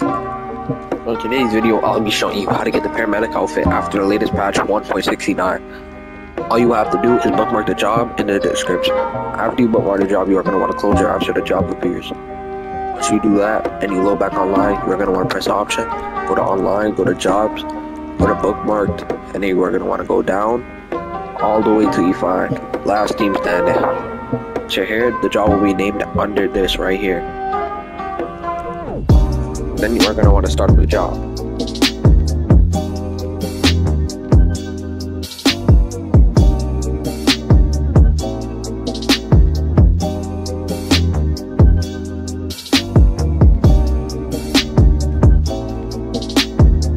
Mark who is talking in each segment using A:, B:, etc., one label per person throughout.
A: In today's video, I'll be showing you how to get the paramedic outfit after the latest patch 1.69. All you have to do is bookmark the job in the description. After you bookmark the job, you are going to want to close your app so the job appears. Once you do that and you load back online, you're going to want to press option, go to online, go to jobs, go to bookmarked, and then you are going to want to go down all the way to E5. Last team standing. So here, the job will be named under this right here. Then you are going to want to start the job.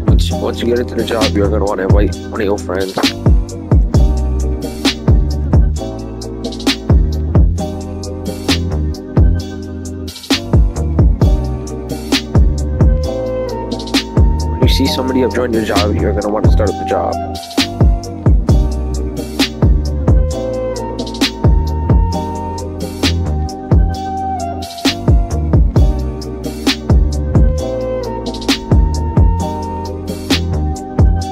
A: Once, once you get into the job, you're going to want to invite one of your friends. See somebody have joined your job, you're going to want to start up the job.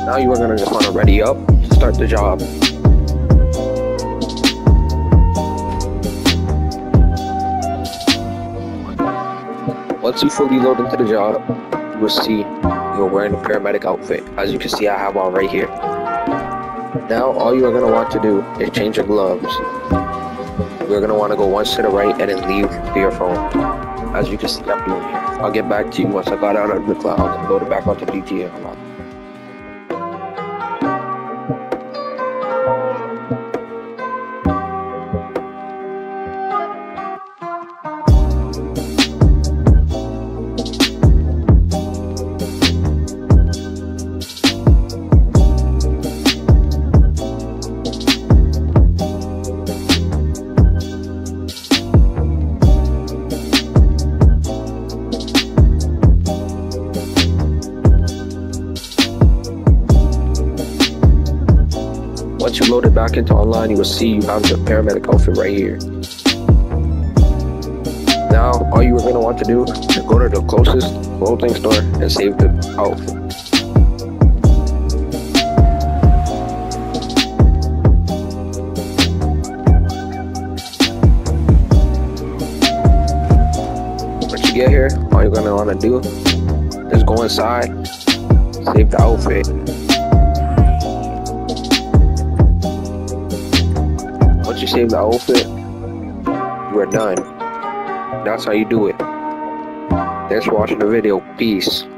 A: Now you are going to just want to ready up, to start the job. Once you fully load into the job, you will see you're wearing the paramedic outfit. As you can see, I have one right here. Now, all you are going to want to do is change your gloves. You're going to want to go once to the right and then leave your phone. As you can see, I'm doing here. I'll get back to you once I got out of the cloud and load it back onto GTA Once you load it back into online, you will see you have the paramedic outfit right here. Now, all you are going to want to do is go to the closest clothing store and save the outfit. Once you get here, all you're going to want to do is go inside, save the outfit, The outfit, are done. That's how you do it. Thanks for watching the video. Peace.